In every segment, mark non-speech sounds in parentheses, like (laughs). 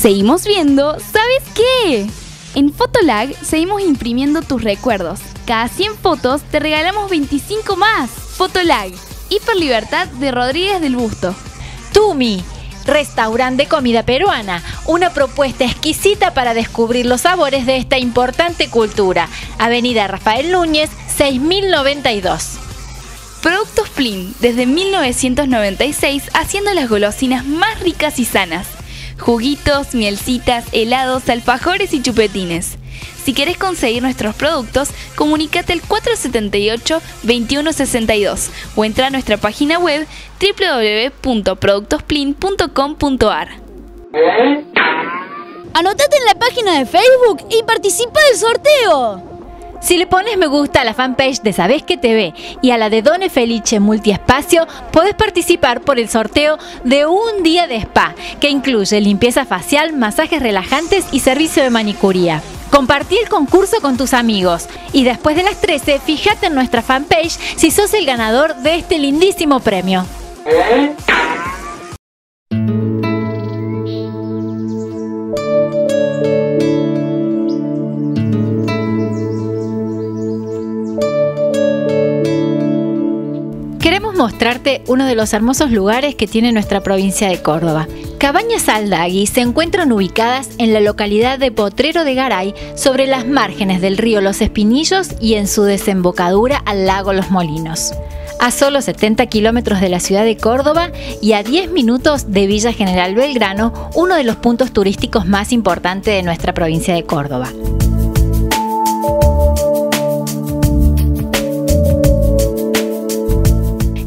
Seguimos viendo, ¿sabes qué? En Fotolag seguimos imprimiendo tus recuerdos. Cada 100 fotos te regalamos 25 más. Fotolag, Hiperlibertad de Rodríguez del Busto. Tumi, restaurante de comida peruana, una propuesta exquisita para descubrir los sabores de esta importante cultura. Avenida Rafael Núñez, 6092. Productos Plin, desde 1996 haciendo las golosinas más ricas y sanas. Juguitos, mielcitas, helados, alfajores y chupetines. Si querés conseguir nuestros productos, comunícate al 478-2162 o entra a nuestra página web www.productosplin.com.ar. Anotate en la página de Facebook y participa del sorteo. Si le pones me gusta a la fanpage de Sabes que TV y a la de Done Felice Multiespacio, podés participar por el sorteo de un día de spa, que incluye limpieza facial, masajes relajantes y servicio de manicuría. Compartí el concurso con tus amigos y después de las 13, fíjate en nuestra fanpage si sos el ganador de este lindísimo premio. Queremos uno de los hermosos lugares que tiene nuestra provincia de Córdoba. Cabañas Aldagui se encuentran ubicadas en la localidad de Potrero de Garay, sobre las márgenes del río Los Espinillos y en su desembocadura al lago Los Molinos. A solo 70 kilómetros de la ciudad de Córdoba y a 10 minutos de Villa General Belgrano, uno de los puntos turísticos más importantes de nuestra provincia de Córdoba.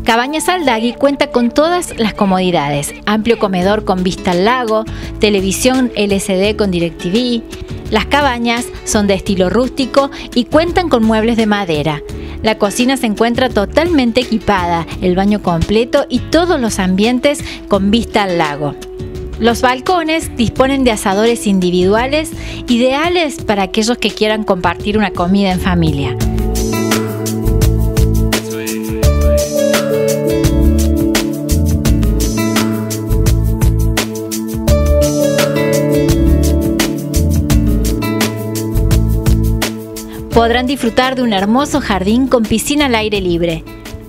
Cabañas Aldagui cuenta con todas las comodidades, amplio comedor con vista al lago, televisión LCD con DirecTV. Las cabañas son de estilo rústico y cuentan con muebles de madera. La cocina se encuentra totalmente equipada, el baño completo y todos los ambientes con vista al lago. Los balcones disponen de asadores individuales, ideales para aquellos que quieran compartir una comida en familia. Podrán disfrutar de un hermoso jardín con piscina al aire libre.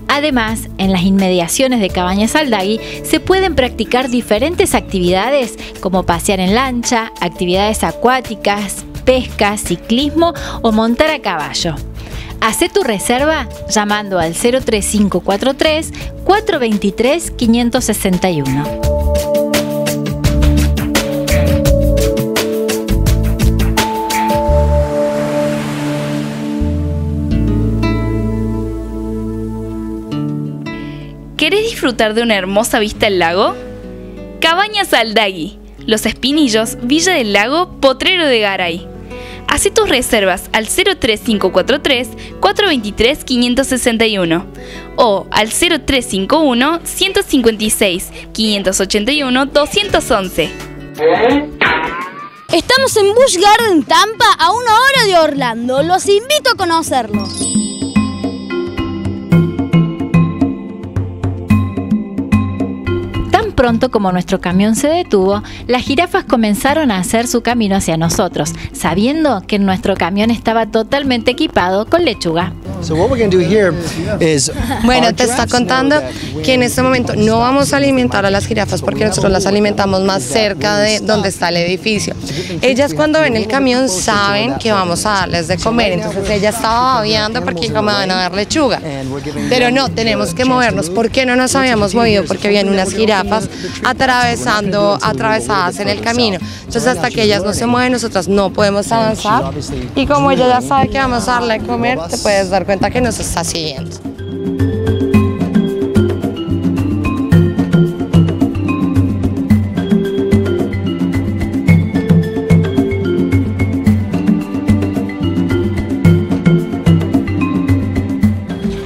Además, en las inmediaciones de Cabañas Aldagui se pueden practicar diferentes actividades como pasear en lancha, actividades acuáticas, pesca, ciclismo o montar a caballo. Hacé tu reserva llamando al 03543 423 561. Disfrutar de una hermosa vista al lago? Cabañas Aldagui, Los Espinillos, Villa del Lago, Potrero de Garay. Haz tus reservas al 03543 423 561 o al 0351 156 581 211. Estamos en Busch Garden Tampa a una hora de Orlando. Los invito a conocerlo. Pronto como nuestro camión se detuvo, las jirafas comenzaron a hacer su camino hacia nosotros, sabiendo que nuestro camión estaba totalmente equipado con lechuga. Bueno, te está contando que en este momento no vamos a alimentar a las jirafas porque nosotros las alimentamos más cerca de donde está el edificio. Ellas cuando ven el camión saben que vamos a darles de comer, entonces ella estaba babeando porque me van a dar lechuga. Pero no, tenemos que movernos. ¿Por qué no nos habíamos movido? Porque habían unas jirafas atravesando, atravesadas en el camino. Entonces hasta que ellas no se mueven, nosotras no podemos avanzar. Y como ella ya sabe que vamos a darle a comer, te puedes dar cuenta que nos está siguiendo.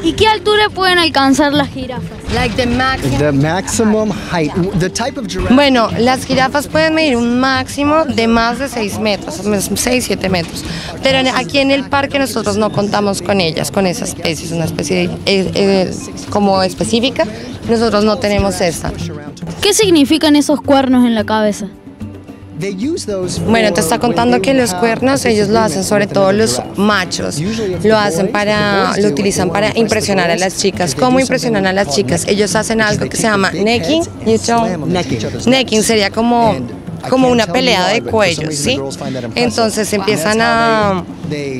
¿Y qué altura pueden alcanzar las jirafas? Bueno, las jirafas pueden medir un máximo de más de 6 metros, 6, 7 metros. Pero aquí en el parque nosotros no contamos con ellas, con esa especie, es una especie eh, eh, como específica. Nosotros no tenemos esta. ¿Qué significan esos cuernos en la cabeza? Bueno, te está contando que los cuernos ellos lo hacen sobre todo los machos. Lo hacen para, lo utilizan para impresionar a las chicas. ¿Cómo impresionan a las chicas? Ellos hacen algo que se llama necking. Necking sería como como una pelea de cuellos, ¿sí? Entonces empiezan a,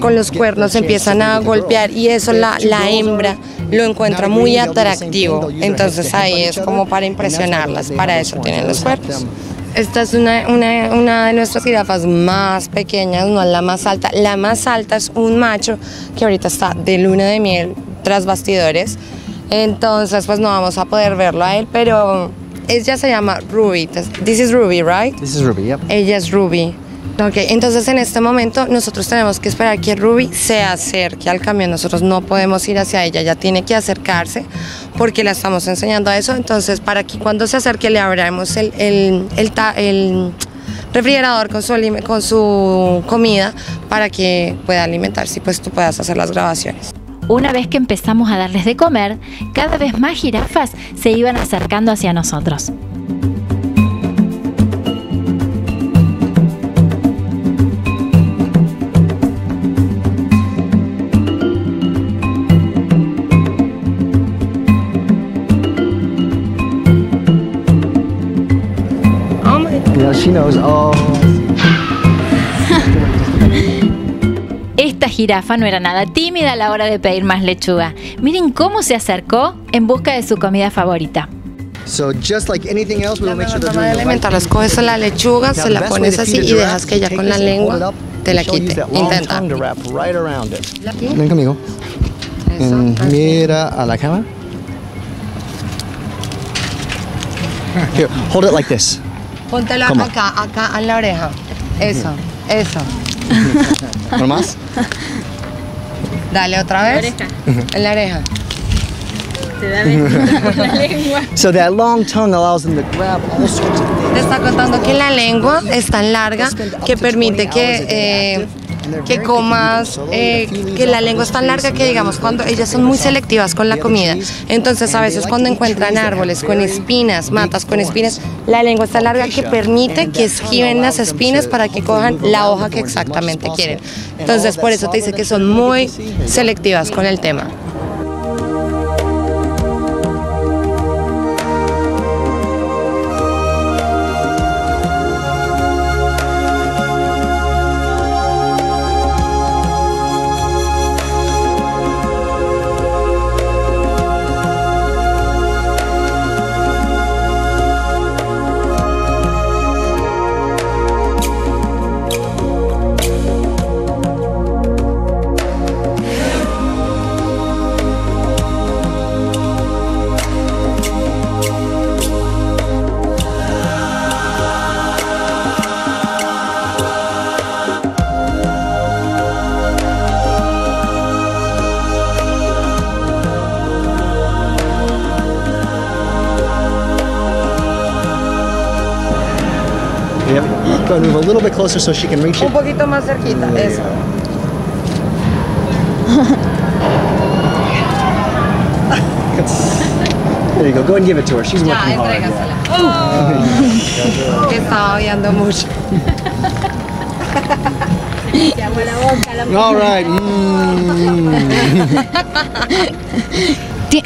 con los cuernos empiezan a golpear y eso la, la hembra lo encuentra muy atractivo. Entonces ahí es como para impresionarlas, para eso tienen los cuernos. Esta es una, una, una, de nuestras jirafas más pequeñas, no es la más alta. La más alta es un macho que ahorita está de luna de miel tras bastidores. Entonces, pues no vamos a poder verlo a él, pero ella se llama Ruby. This is Ruby, right? This is Ruby, yep. Ella es Ruby. Ok, entonces en este momento nosotros tenemos que esperar que Ruby se acerque al camión. Nosotros no podemos ir hacia ella, ella tiene que acercarse porque la estamos enseñando a eso. Entonces, para que cuando se acerque le abramos el, refrigerador con su, con su comida para que pueda alimentarse y pues tú puedas hacer las grabaciones. Una vez que empezamos a darles de comer, cada vez más jirafas se iban acercando hacia nosotros. Oh. (laughs) Esta jirafa no era nada tímida a la hora de pedir más lechuga. Miren cómo se acercó en busca de su comida favorita. So just like anything else, we'll make sure they're de alimentarlas, coges la lechuga, se la pones así y dejas que ella con la lengua te la quite. Intenta. Ven conmigo. Mira a la cámara. Here, hold it like this. Póntelo acá, acá en la oreja. Eso, eso. ¿No más? (laughs) Dale otra vez. En la oreja. Te da la (laughs) lengua. So that long tongue allows them to grab all sorts of things. Te está contando que la lengua es tan larga que permite que eh, que comas, eh, que la lengua es tan larga que digamos cuando ellas son muy selectivas con la comida, entonces a veces cuando encuentran árboles con espinas, matas con espinas, la lengua es tan larga que permite que esquiven las espinas para que cojan la hoja que exactamente quieren. Entonces por eso te dice que son muy selectivas con el tema. Go and move a little bit closer so she can reach it. Un poquito más cerquita, eso. (laughs) There you go. Go and give it to her. She's Ya, working hard. entrégasela. (laughs) Que estaba viendo mucho. All right. Mm. (laughs) Ti-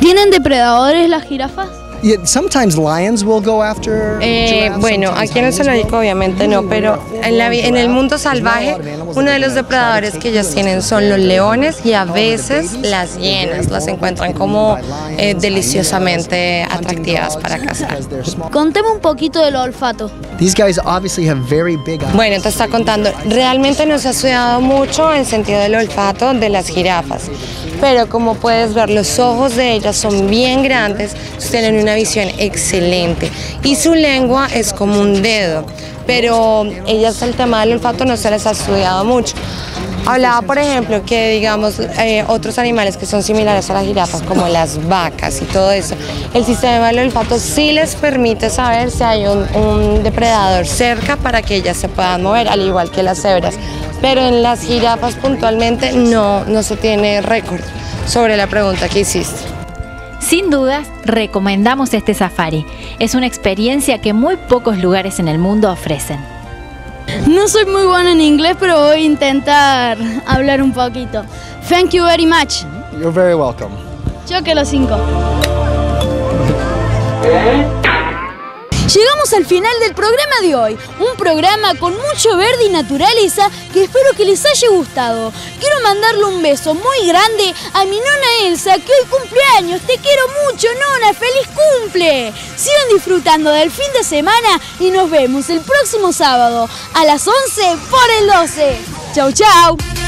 ¿Tienen depredadores las jirafas? Yeah, sometimes lions will go after. Eh, bueno, aquí en el tigers. zoológico obviamente no, pero en, la vi- en el mundo salvaje uno de los depredadores que ellos tienen son los leones y a veces las hienas. Las encuentran como eh, deliciosamente atractivas para cazar. Conteme un poquito del olfato. These guys obviously have very big eyes. Bueno, te está contando, realmente no se ha estudiado mucho en sentido del olfato de las jirafas, pero como puedes ver, los ojos de ellas son bien grandes, tienen una visión excelente y su lengua es como un dedo, pero ellas el tema del olfato no se les ha estudiado mucho. Hablaba, por ejemplo, que digamos eh, otros animales que son similares a las jirafas, como las vacas y todo eso, el sistema del olfato sí les permite saber si hay un, depredador cerca para que ellas se puedan mover, al igual que las cebras. Pero en las jirafas puntualmente no, no se tiene récord sobre la pregunta que hiciste. Sin dudas, recomendamos este safari. Es una experiencia que muy pocos lugares en el mundo ofrecen. No soy muy buena en inglés, pero voy a intentar hablar un poquito. Thank you very much. You're very welcome. Yo que los cinco. Llegamos al final del programa de hoy, un programa con mucho verde y naturaleza que espero que les haya gustado. Quiero mandarle un beso muy grande a mi nona Elsa, que hoy cumpleaños. Te quiero mucho, nona. ¡Feliz cumple! Sigan disfrutando del fin de semana y nos vemos el próximo sábado a las 11 por el 12. Chau, chau.